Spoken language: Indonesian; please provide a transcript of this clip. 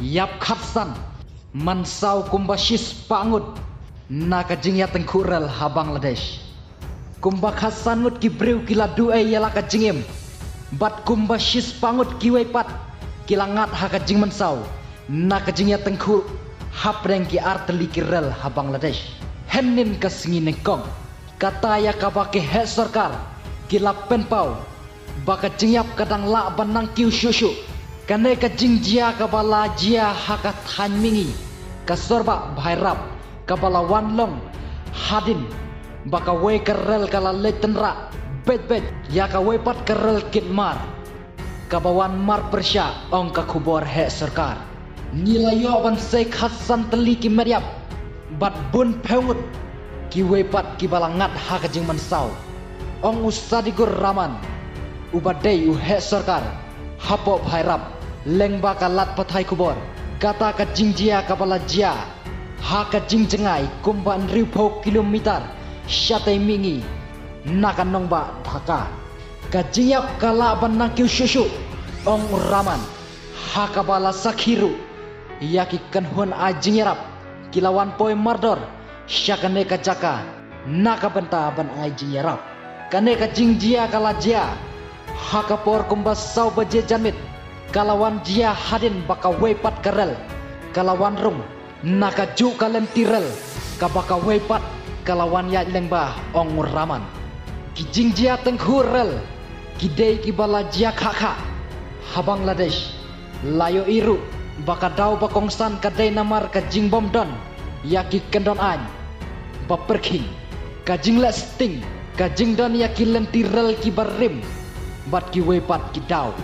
yap khatsan mansau kumbashis pangut. Na kajing ya tengkurel ha Bangladesh kumba ki breu kila duai yala kajingim bat kumbashis pangut kiwai pat. Kilangat ha kajing mansau na kajing ya tengkur hapreng ki arteli kirel ha Bangladesh henin kasingi nengkong kata ya kabake he sarkar. Kila penpau baka jingyap kadang la banang kiu shushu kane ka jingjia ka bala jia haka than mingi ka sorba bhairap ka bala wanlong hadin baka we kerel kala letenra bet bet ya ka we pat kerel kitmar. Ka bawan mar persya ong ka kubor he sarkar nilayo ban Sheikh Hassan teli ki meriap bat bun peungut ki we pat ki balangat ha ka jing mansau. Ong usadigur raman ubadai uhe sarkar hapo bhairap lengba kalat pathai kubor. Kata ka jingjia kapala jia. Ha ka jingjengai kumban ripo kilometer. Syatai mingi. Naka nongba dhaka. Ka jingyap kala banang kiu shushu. Ong raman. Ha kabala sakhiru. Yaki kanhun a jingyarap kilawan poi mardor. Syakane ka jaka. Naka benta ban ai jingyarap kane ka jingjia kala jia. Hakapor kumbas sau baje jamit kalawan jia hadin baka wepat karel. Kalawan rum naka ju kalen tirel. Ka baka wepat kalawan ya lengba ong raman. Ki jingjia tengkurel ki dei ki bala jia khakha ha Bangladesh layo iru. Baka dau bakongsan ka dei namar ka jingbom don. Ya ki kendon an baperking ka jingla sting. Ka jingdon ya ki lentirel ki barim bat ki wepat ki dau